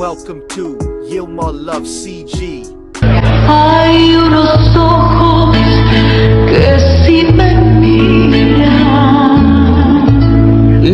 Welcome to Yilma Love CG. Hay unos ojos que si me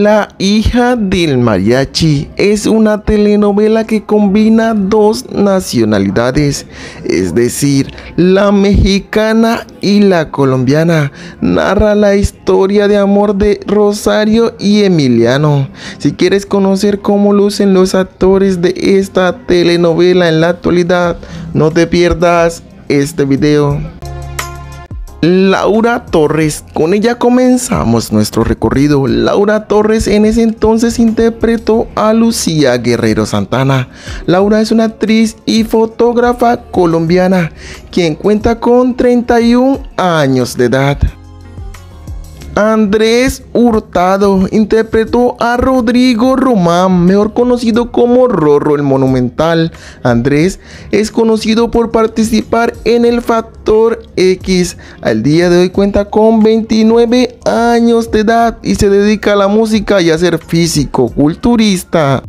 La hija del mariachi es una telenovela que combina dos nacionalidades, es decir, la mexicana y la colombiana. Narra la historia de amor de Rosario y Emiliano. Si quieres conocer cómo lucen los actores de esta telenovela en la actualidad, no te pierdas este video. Laura Torres. Con ella comenzamos nuestro recorrido. Laura Torres en ese entonces interpretó a Lucía Guerrero Santana. Laura es una actriz y fotógrafa colombiana quien cuenta con 31 años de edad. Andrés Hurtado interpretó a Rodrigo Román, mejor conocido como Rorro el Monumental. Andrés es conocido por participar en el Factor X. Al día de hoy cuenta con 29 años de edad y se dedica a la música y a ser físico, culturista.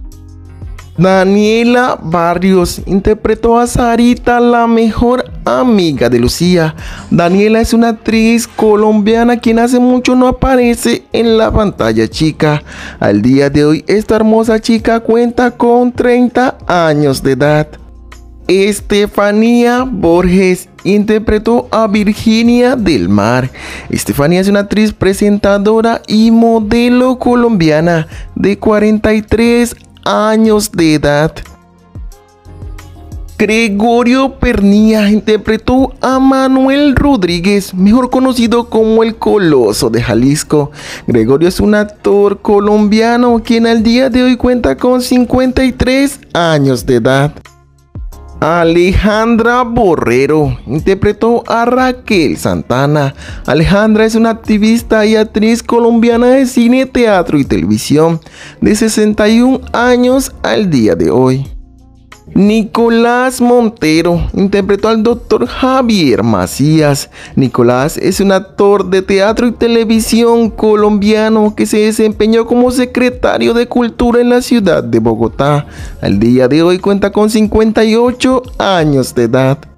Daniela Barrios interpretó a Sarita, la mejor amiga de Lucía. Daniela es una actriz colombiana quien hace mucho no aparece en la pantalla chica. Al día de hoy esta hermosa chica cuenta con 30 años de edad. Estefanía Borges interpretó a Virginia del Mar. Estefanía es una actriz presentadora y modelo colombiana de 43 años de edad. Gregorio Pernía interpretó a Manuel Rodríguez, mejor conocido como el Coloso de Jalisco. Gregorio es un actor colombiano quien al día de hoy cuenta con 53 años de edad. Alejandra Borrero interpretó a Raquel Santana. Alejandra es una activista y actriz colombiana de cine, teatro y televisión de 61 años al día de hoy. Nicolás Montero interpretó al doctor Javier Macías. Nicolás es un actor de teatro y televisión colombiano que se desempeñó como secretario de Cultura en la ciudad de Bogotá. Al día de hoy cuenta con 58 años de edad.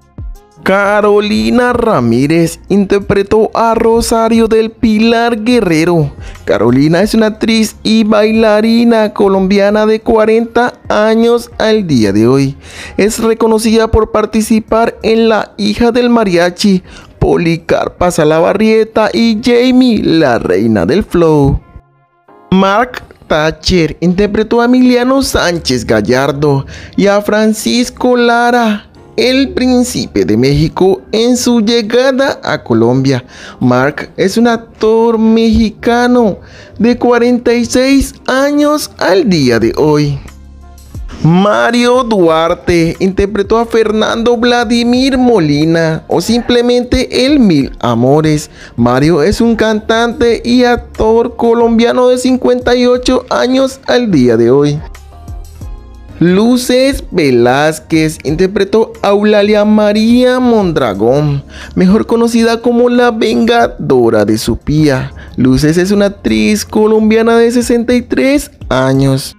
Carolina Ramírez interpretó a Rosario del Pilar Guerrero. Carolina es una actriz y bailarina colombiana de 40 años al día de hoy. Es reconocida por participar en La hija del mariachi, Policarpa Salabarrieta y Jamie, la reina del flow. Mark Thatcher interpretó a Emiliano Sánchez Gallardo y a Francisco Lara el príncipe de México en su llegada a Colombia. Mark es un actor mexicano de 46 años al día de hoy. Mario Duarte interpretó a Fernando Vladimir Molina o simplemente El Mil Amores. Mario es un cantante y actor colombiano de 58 años al día de hoy. Luces Velázquez interpretó a Eulalia María Mondragón, mejor conocida como la Vengadora de Supía. Luces es una actriz colombiana de 63 años.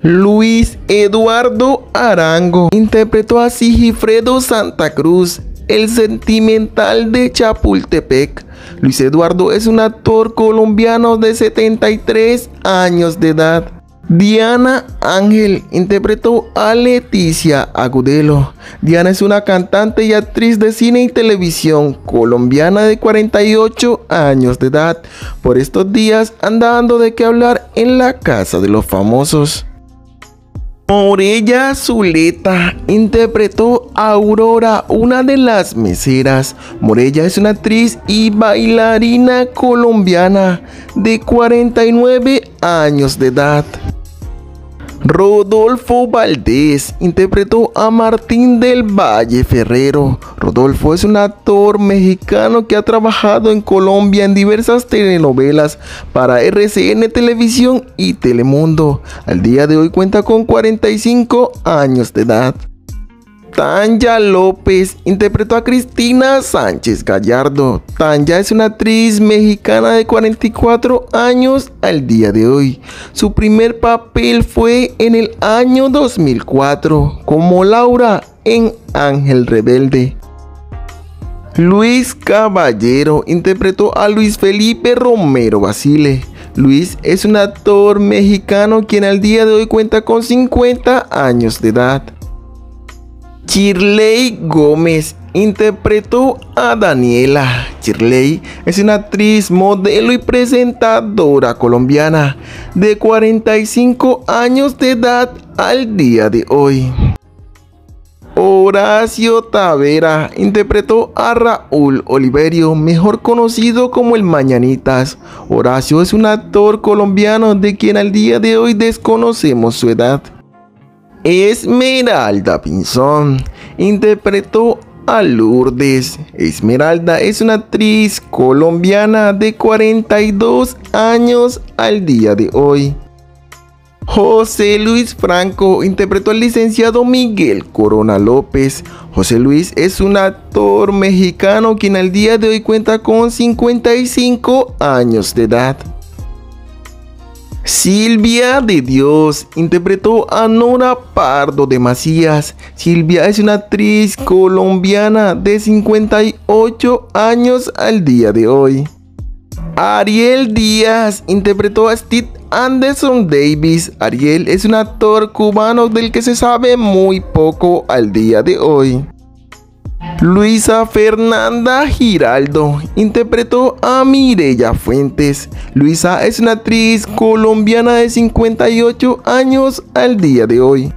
Luis Eduardo Arango interpretó a Sigifredo Santa Cruz, el sentimental de Chapultepec. Luis Eduardo es un actor colombiano de 73 años de edad. Diana Ángel interpretó a Leticia Agudelo. Diana es una cantante y actriz de cine y televisión colombiana de 48 años de edad. Por estos días anda dando de qué hablar en la casa de los famosos. Morella Zuleta interpretó a Aurora, una de las meseras. Morella es una actriz y bailarina colombiana de 49 años de edad. Rodolfo Valdés interpretó a Martín del Valle Ferrero. Rodolfo es un actor mexicano que ha trabajado en Colombia en diversas telenovelas para RCN Televisión y Telemundo. Al día de hoy cuenta con 45 años de edad. Tanya López interpretó a Cristina Sánchez Gallardo. Tanya es una actriz mexicana de 44 años al día de hoy. Su primer papel fue en el año 2004 como Laura en Ángel Rebelde. Luis Caballero interpretó a Luis Felipe Romero Basile. Luis es un actor mexicano quien al día de hoy cuenta con 50 años de edad. Shirley Gómez interpretó a Daniela. Shirley es una actriz, modelo y presentadora colombiana de 45 años de edad al día de hoy. Horacio Tavera interpretó a Raúl Oliverio, mejor conocido como el Mañanitas. Horacio es un actor colombiano de quien al día de hoy desconocemos su edad. Esmeralda Pinzón interpretó a Lourdes. Esmeralda es una actriz colombiana de 42 años al día de hoy. José Luis Franco interpretó al licenciado Miguel Corona López. José Luis es un actor mexicano quien al día de hoy cuenta con 55 años de edad. Silvia de Dios interpretó a Nora Pardo de Macías. Silvia es una actriz colombiana de 58 años al día de hoy. Ariel Díaz interpretó a Steve Anderson Davis. Ariel es un actor cubano del que se sabe muy poco al día de hoy. Luisa Fernanda Giraldo interpretó a Mireya Fuentes. Luisa es una actriz colombiana de 58 años al día de hoy.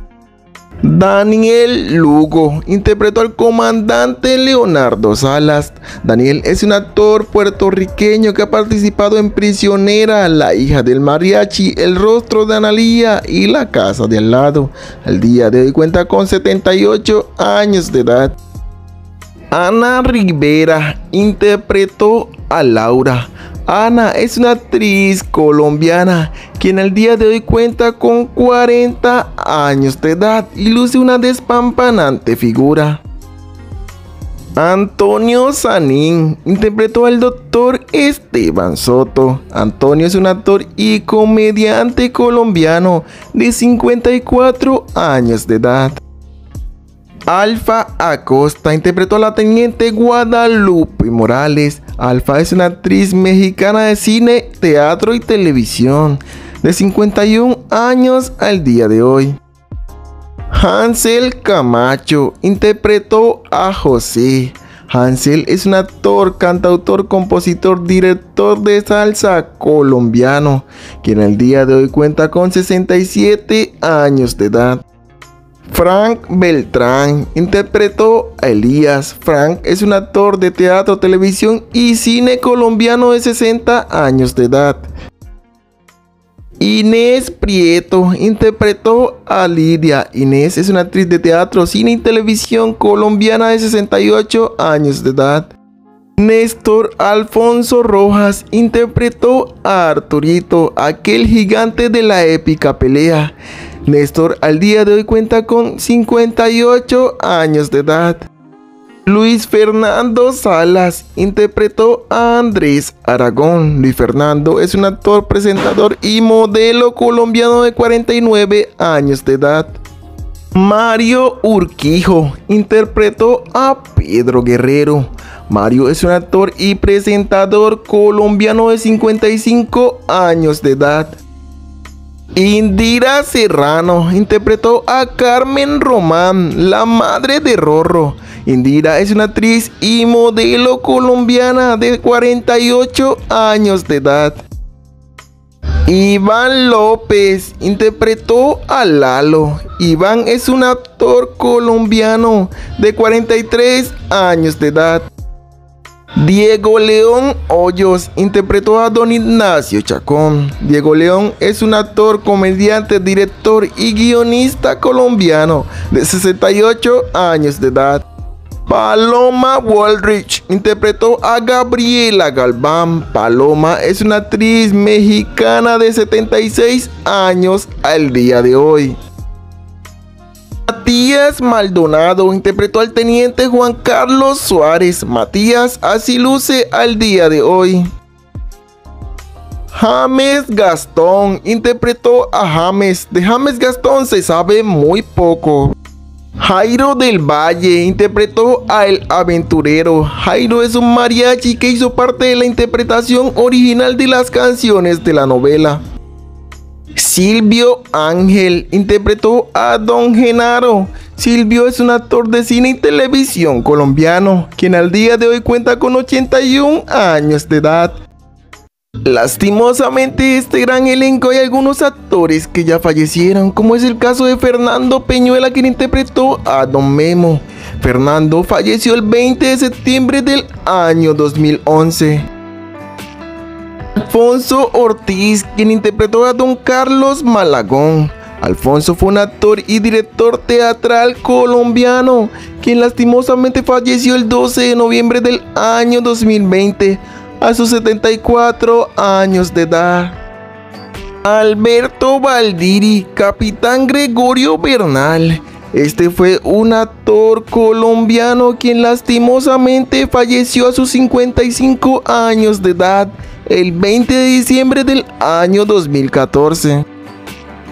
Daniel Lugo interpretó al comandante Leonardo Salas. Daniel es un actor puertorriqueño que ha participado en Prisionera, La hija del mariachi, El rostro de Analía y La casa de al lado. Al día de hoy cuenta con 78 años de edad. Ana Rivera interpretó a Laura. Ana es una actriz colombiana quien al día de hoy cuenta con 40 años de edad y luce una despampanante figura. Antonio Sanín interpretó al doctor Esteban Soto. Antonio es un actor y comediante colombiano de 54 años de edad. Alfa Acosta interpretó a la teniente Guadalupe Morales. Alfa es una actriz mexicana de cine, teatro y televisión de 51 años al día de hoy. Hansel Camacho interpretó a José. Hansel es un actor, cantautor, compositor, director de salsa colombiano, quien al día de hoy cuenta con 67 años de edad. Frank Beltrán interpretó a Elías. Frank es un actor de teatro, televisión y cine colombiano de 60 años de edad. Inés Prieto interpretó a Lidia. Inés es una actriz de teatro, cine y televisión colombiana de 68 años de edad. Néstor Alfonso Rojas interpretó a Arturito, aquel gigante de la épica pelea. Néstor al día de hoy cuenta con 58 años de edad. Luis Fernando Salas interpretó a Andrés Aragón. Luis Fernando es un actor, presentador y modelo colombiano de 49 años de edad. Mario Urquijo interpretó a Pedro Guerrero. Mario es un actor y presentador colombiano de 55 años de edad. Indira Serrano interpretó a Carmen Román, la madre de Rorro. Indira es una actriz y modelo colombiana de 48 años de edad. Iván López interpretó a Lalo. Iván es un actor colombiano de 43 años de edad. Diego León Hoyos interpretó a Don Ignacio Chacón. Diego León es un actor, comediante, director y guionista colombiano de 68 años de edad. Paloma Waldrich interpretó a Gabriela Galván. Paloma es una actriz mexicana de 76 años al día de hoy. Matías Maldonado interpretó al teniente Juan Carlos Suárez. Matías así luce al día de hoy. James Gastón interpretó a James. De James Gastón se sabe muy poco. Jairo del Valle interpretó a El Aventurero. Jairo es un mariachi que hizo parte de la interpretación original de las canciones de la novela. Silvio Ángel interpretó a Don Genaro. Silvio es un actor de cine y televisión colombiano, quien al día de hoy cuenta con 81 años de edad. Lastimosamente, este gran elenco hay algunos actores que ya fallecieron, como es el caso de Fernando Peñuela, quien interpretó a Don Memo. Fernando falleció el 20 de septiembre del año 2011. Alfonso Ortiz, quien interpretó a Don Carlos Malagón. Alfonso fue un actor y director teatral colombiano, quien lastimosamente falleció el 12 de noviembre del año 2020 a sus 74 años de edad. Alberto Valdiri, capitán Gregorio Bernal. Este fue un actor colombiano quien lastimosamente falleció a sus 55 años de edad el 20 de diciembre del año 2014.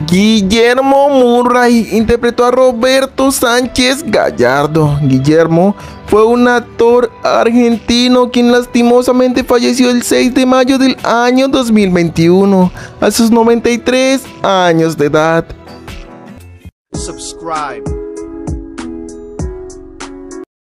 Guillermo Murray interpretó a Roberto Sánchez Gallardo. Guillermo fue un actor argentino quien lastimosamente falleció el 6 de mayo del año 2021 a sus 93 años de edad.